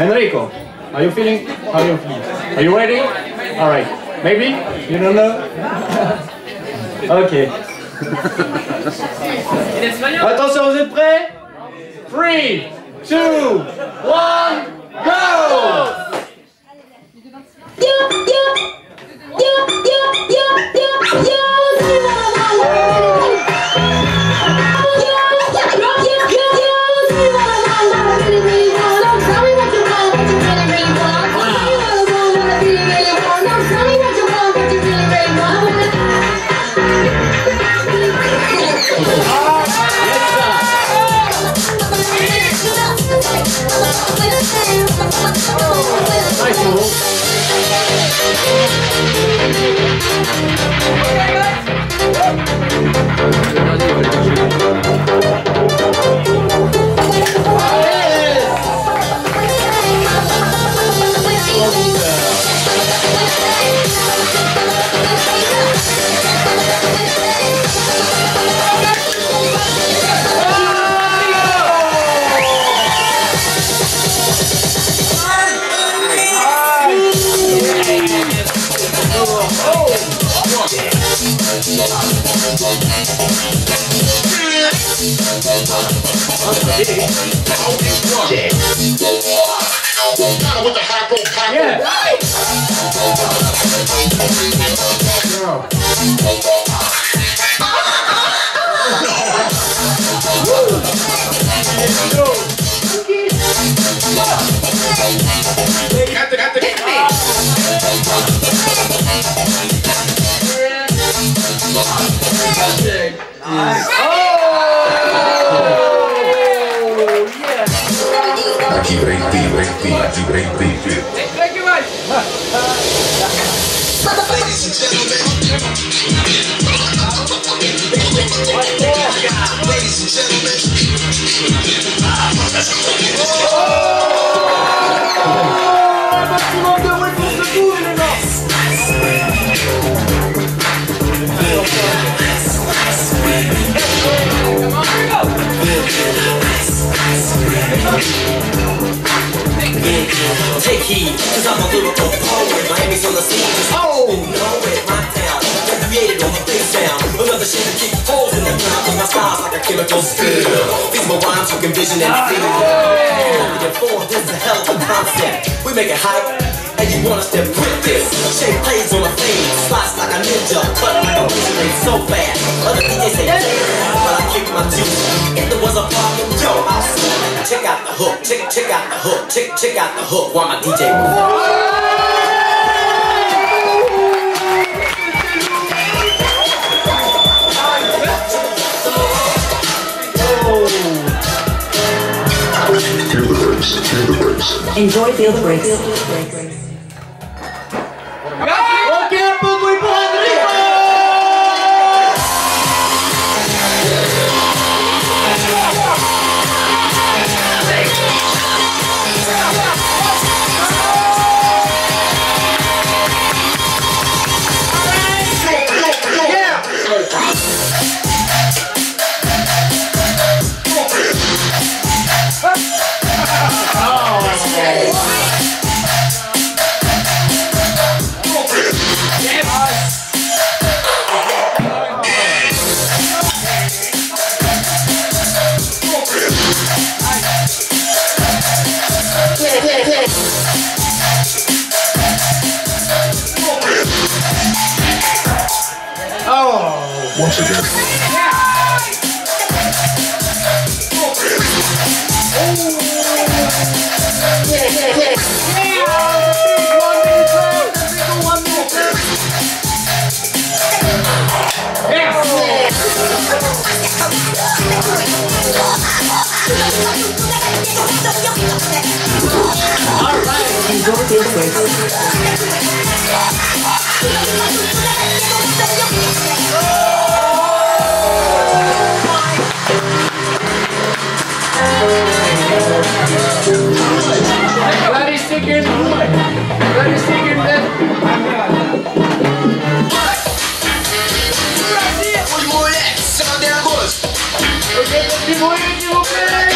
Enrico, are you feeling? How are you feeling? Are you ready? All right. Maybe? You don't know? ok. Attention, vous êtes prêts? 3, 2, 1, go! Nice move. Yeah. Aqui break beat, break beat, aqui break beat. Take heed, cause I'm a little lyrical poet. Miami's on the scene, just oh, know it, my town. I created on the big sound. Another shit to keep holes in the ground. Cause my style's like a chemical spill. These my rhymes you can vision and feel. Ah, Only informed, this is a hell of a concept. We make it hype. And you wanna step with this Shape plays on a fade Slice like a ninja Cut like a wizard Ain't so fast Other DJs say damn But I kick my juice If there was a problem, yo, I'll Check out the hook, check, check out the hook Check, check out the hook While my DJ move Feel the breaks, feel the breaks. Enjoy Feel the Breaks. Once again, Enjoy Feel the Breaks. Bloody Brasil, os moleques são de agosto. Eu quero que morrer de você.